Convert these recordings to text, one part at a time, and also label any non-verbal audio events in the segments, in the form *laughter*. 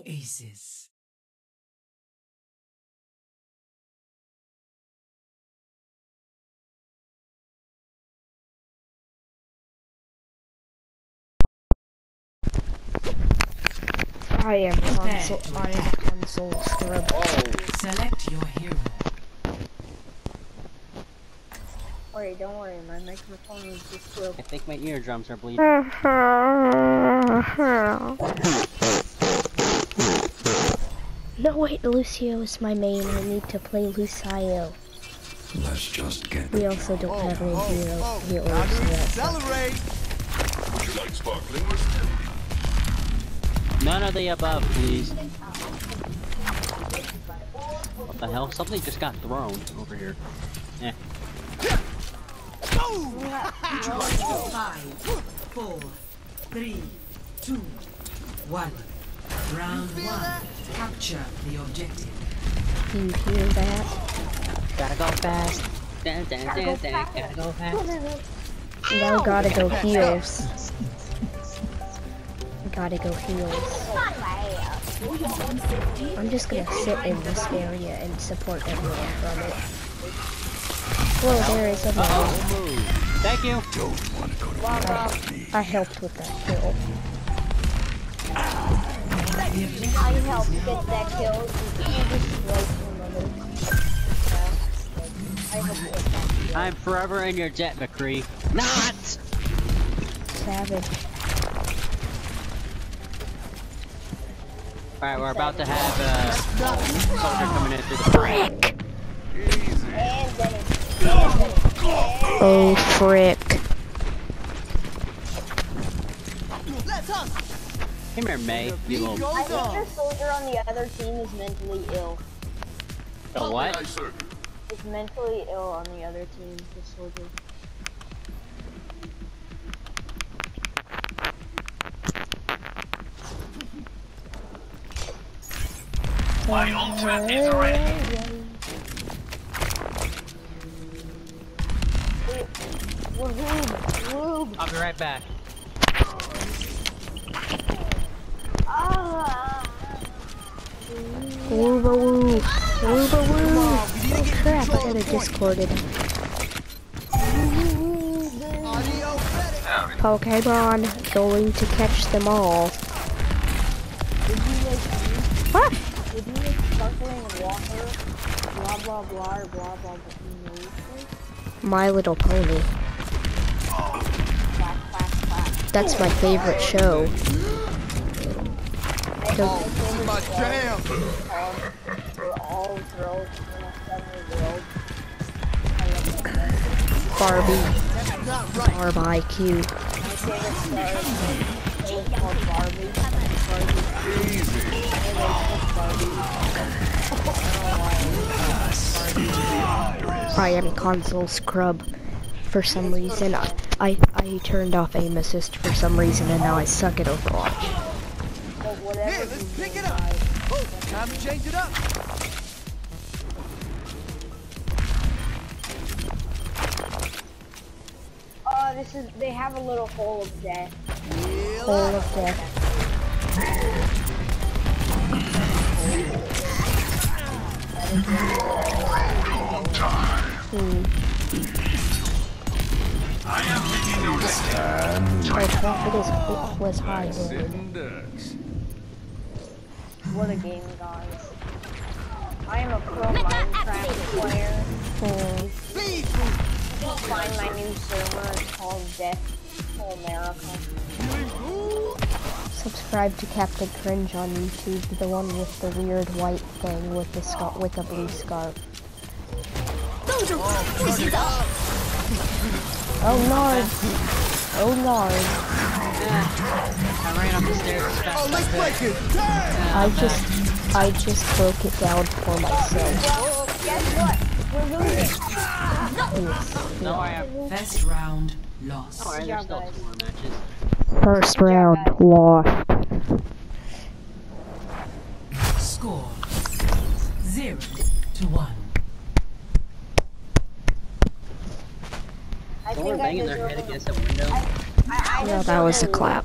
for aces. I am console. I am console scrub. Select your hero. Wait, don't worry, my microphone is just broke. I think my eardrums are bleeding. *laughs* *laughs* No wait, Lucio is my main. I need to play Lucio. Let's just get We also don't have any hero Time healers to yet. accelerate. Would you like sparkling or steady? None of the above, please. What the hell? Something just got thrown over here. Eh. Five, four, three, two, one. Round one. Capture the objective. Can you hear that? Gotta go fast. Dun, dun, dun, dun, Gotta go fast. Now gotta go heals. Gotta go heals. I'm just gonna sit in this area and support everyone from it. Well, there is a Uh oh, move. Thank you. Don't want to go to war with me. I helped with that kill. I helped get that kill. I'm forever in your jet, McCree. Not! Savage. Alright, we're about to have uh, soldier coming in through the it's Oh frick. Come here, Mei. You Beat little. I think on. the soldier on the other team is mentally ill. The what? I serve you. Is mentally ill on the other team, the soldier. My ultimate is ready. Woohoo! Woo! I'll be right back. Discorded. Pokemon going to catch them all. Did you like What? Did you make sparkling water? Blah blah blah blah blah blah. My Little Pony. That's my favorite show. All My jam. Barbie. Not. Barb IQ. My favorite star is it was called Barbie. Barbie. I am console scrub. For some reason, I, I, I turned off aim assist for some reason, and now I suck at Overwatch. Here, let's pick it up. time to change it up. This is. They have a little hole of death. Hole of death. Hmm. My profit is was high. though. Sitting. What a game, guys. I am a pro Minecraft player. Hmm. Boost. Find my new server. It's called Death for America. Subscribe to Captain Cringe on YouTube, the one with the weird white thing with the scar with a blue scarf. Oh lord! Oh lord! I ran up the stairs Oh, let's it. I just I just broke it down for myself. Well, guess what? We're losing. Yes. No, I have. First round lost. Alright, there's still two more matches. First round lost. Score zero to one. I Someone think I banging their head a- against a window. I, I No, that was a a- clap.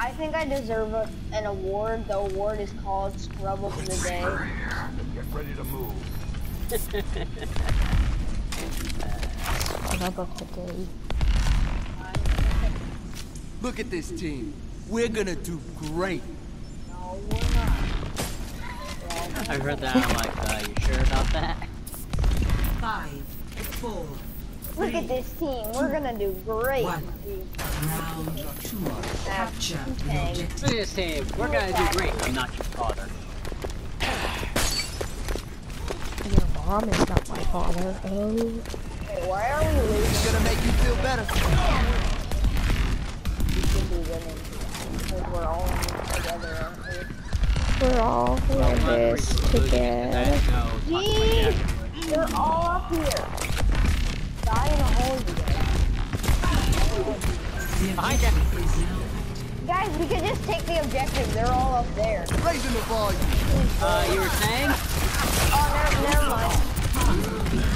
I think I deserve a, an award. The award is called Scrub of the Day. Get ready to move. Look at this team. We're gonna do great. No, we're not. I heard that. I'm like, uh, you sure about that? Five, four, Look at this team. We're gonna do great. One. round two. Capture the Okay. Look at this team. We're gonna do great. I'm not your father. Your mom is not my father. Oh. Wait, why are we losing? It's gonna make you feel better. We should be winning. Because we're all in this together, aren't we? We're all in this together. Jeez! They're all up here. Die in a hole together. The Behind you. objective is now Guys, we could just take the objective. They're all up there. Raising the volume. Uh, you were saying? Never, never mind.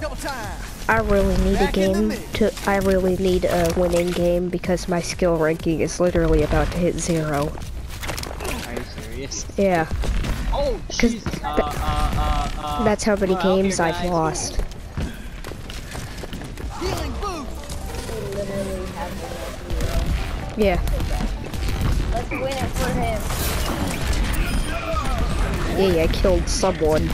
Go time. I really need a Back in the game to. I really need a winning game because my skill ranking is literally about to hit zero. Are you serious? Yeah, Oh, 'Cause Jesus. Uh, uh, uh, uh. that's how many games I've lost. Yeah, Let's win it for him. yeah, I killed someone.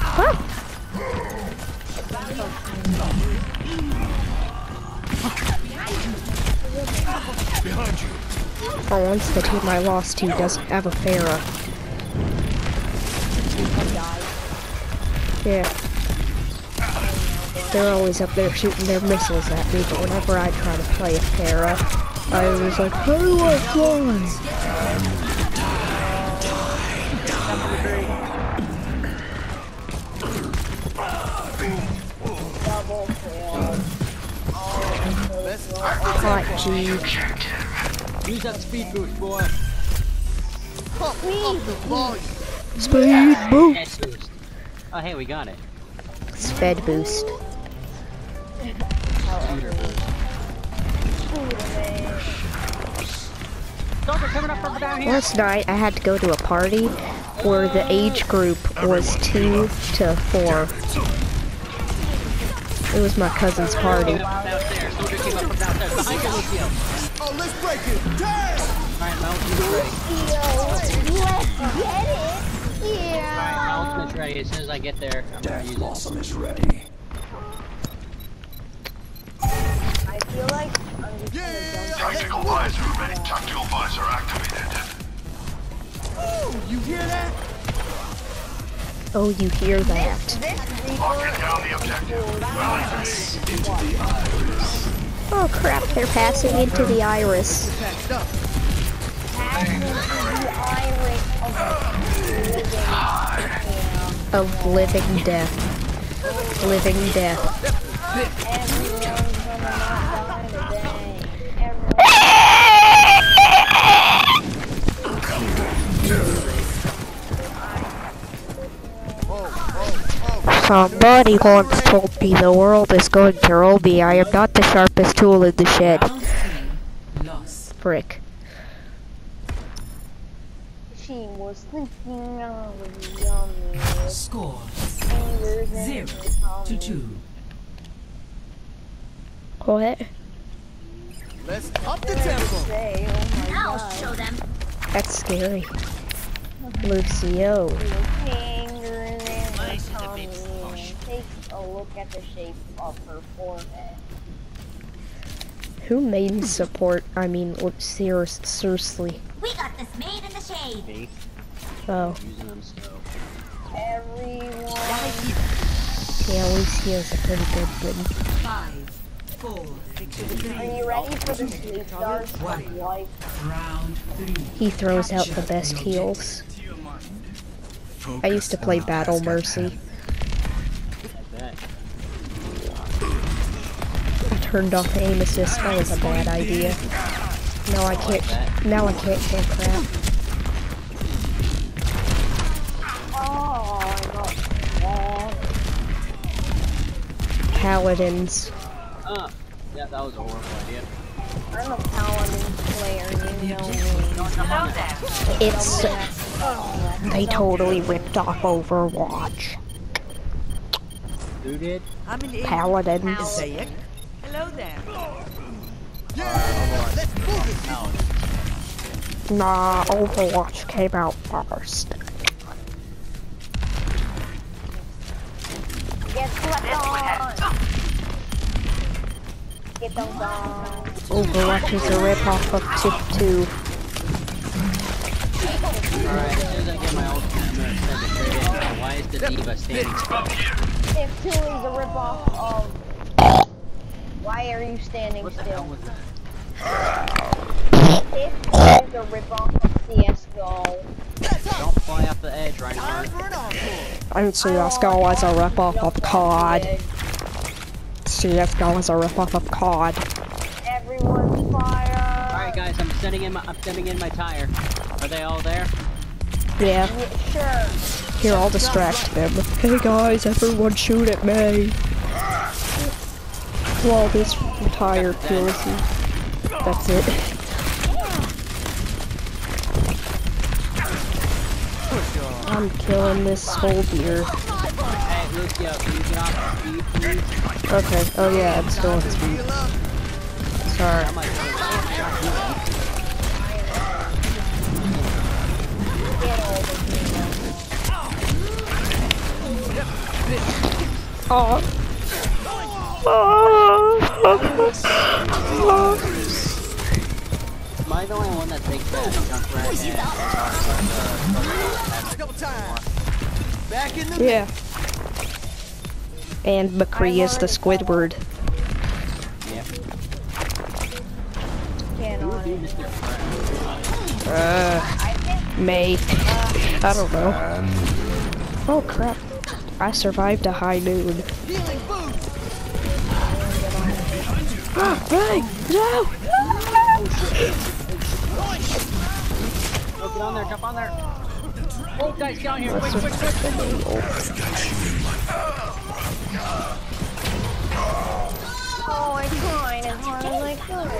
Ah! Behind you. For once, the team I lost to doesn't have a Pharah. Yeah. They're always up there shooting their missiles at me, but whenever I try to play a Pharah, I was like, how do I fly? Double fail. Let's Hot G. Use that speed boost, boy. pump up the. Speed boost. Boost. Oh, hey, we got it. Sped boost. Stop it coming up from down here. Last night, I had to go to a party where the age group was 2 to 4. It was my cousin's party. Downstairs. Soldier came up from downstairs. Behind you, Lucio. Oh, let's break it. Damn. Alright, my ultimate's ready. Let's get it. Alright, my Yeah. ready. As soon as I get there, I'm gonna use it. Blossom is ready. I feel like I'm just gonna Yeah. jump Tactical visor ready. Tactical visor activated. Ooh, you hear that? Oh, you hear that? This Locking down the objective. Into the iris. Oh crap, they're passing into the iris. Patched up. has into the iris of the living Of living death. Living death. Somebody once told me the world is going to roll me. I am not the sharpest tool in the shed. round three. Loss. Frick. She was thinking of yummy Score zero to two. What? Let's up the tempo. Say, oh my god. That's scary. Lucio. Fingers in her take a look at the shape of her forehead. Who made support? I mean, look, serious, seriously. We got this made in the shade. Me. Oh, Using them so. Everyone. yeah, Lucio's a pretty good one. Five, four, are you ready for the sleep? He throws out the best heals. I used to play Battle Mercy. I turned off Amos. aim assist. That was a bad idea. Now I can't. Now I can't kill crap. Paladins. Uh, yeah, that was a horrible idea. I'm a paladin player, you know me. It's they totally ripped off Overwatch. Who did? Paladins. Say it. Hello there. Nah, Overwatch came out first. Get slept on! Get them gone. Overwatch is a ripoff of Tip 2. Alright, as soon as I get my ult, I'm gonna send it straight in. Now, Why is the D.Va standing still? If two is a ripoff of... Why are you standing What the hell still? was that? If two is a ripoff of CSGO, Don't fly off the edge, Reinhardt. And CSGO is a ripoff of COD. CSGO is a ripoff of COD. everyone's fire! Alright guys, I'm sending in my I'm sending in my tire. Are they all there? Yeah, Yeah, sure. here I'll distract them. Hey guys, everyone shoot at me. While this tire kills you. That's it. I'm killing this soldier. Hey Lucio, you get off the speed please? Okay, oh yeah, I'm still on speed. Sorry. I'm like, Get over here. Oh. am I the only one that thinks that jump right Double time. Back in the Yeah. And McCree is the Squidward. Yep. Get on Who it. is their friend? Uh, Mei. I don't know. Oh crap. I survived a high noon. Ah, Mei! No! Oh, get on there, jump on there. Oh, guys, get on here, quick, quick, quick. Oh, I tried as hard as I could.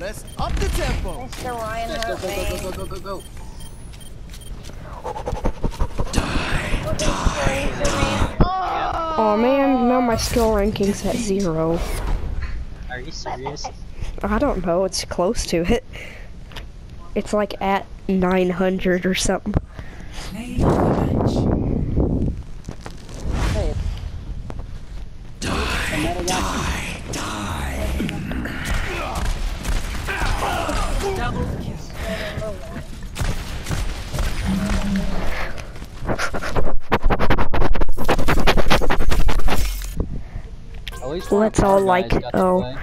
Let's up the tempo. Mr. Ryan Go, hurt go, me. go, go, go, go, go. Oh, Oh man, now my skill ranking's at zero. Are you serious? I don't know, it's close to it. It's like at 900 or something. Let's all like- got to oh.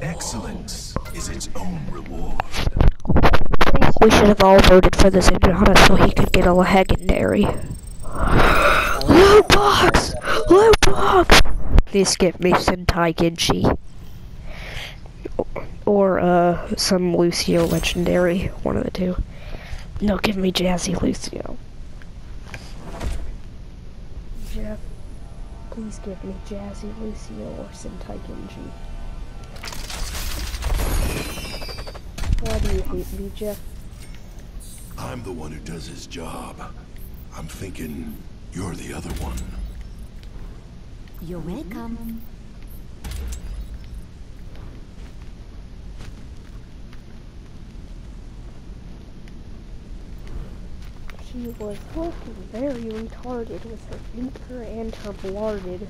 Excellence is its own reward. We should have all voted for the Zenyatta so he could get a legendary. Loot box! Loot box! Please get me Sentai Genji. Or, uh, some Lucio legendary. One of the two. No, give me Jazzy Lucio. Jeff, please give me Jazzy Lucio or Sentai Genji. Why do you hate me, Jeff? I'm the one who does his job. I'm thinking you're the other one. You're welcome. She was looking very retarded with her finger and her blarded.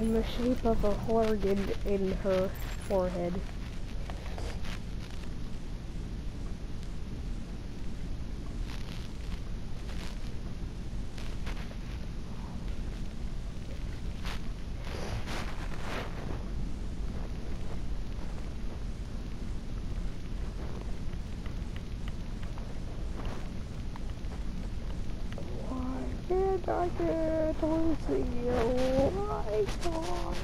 In the shape of a horgan in her forehead. Why can't I get Lucio? Why can't on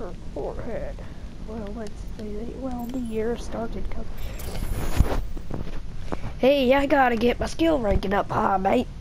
her forehead. Well, let's see. Well, the year started coming. Hey, I gotta get my skill ranking up high, mates.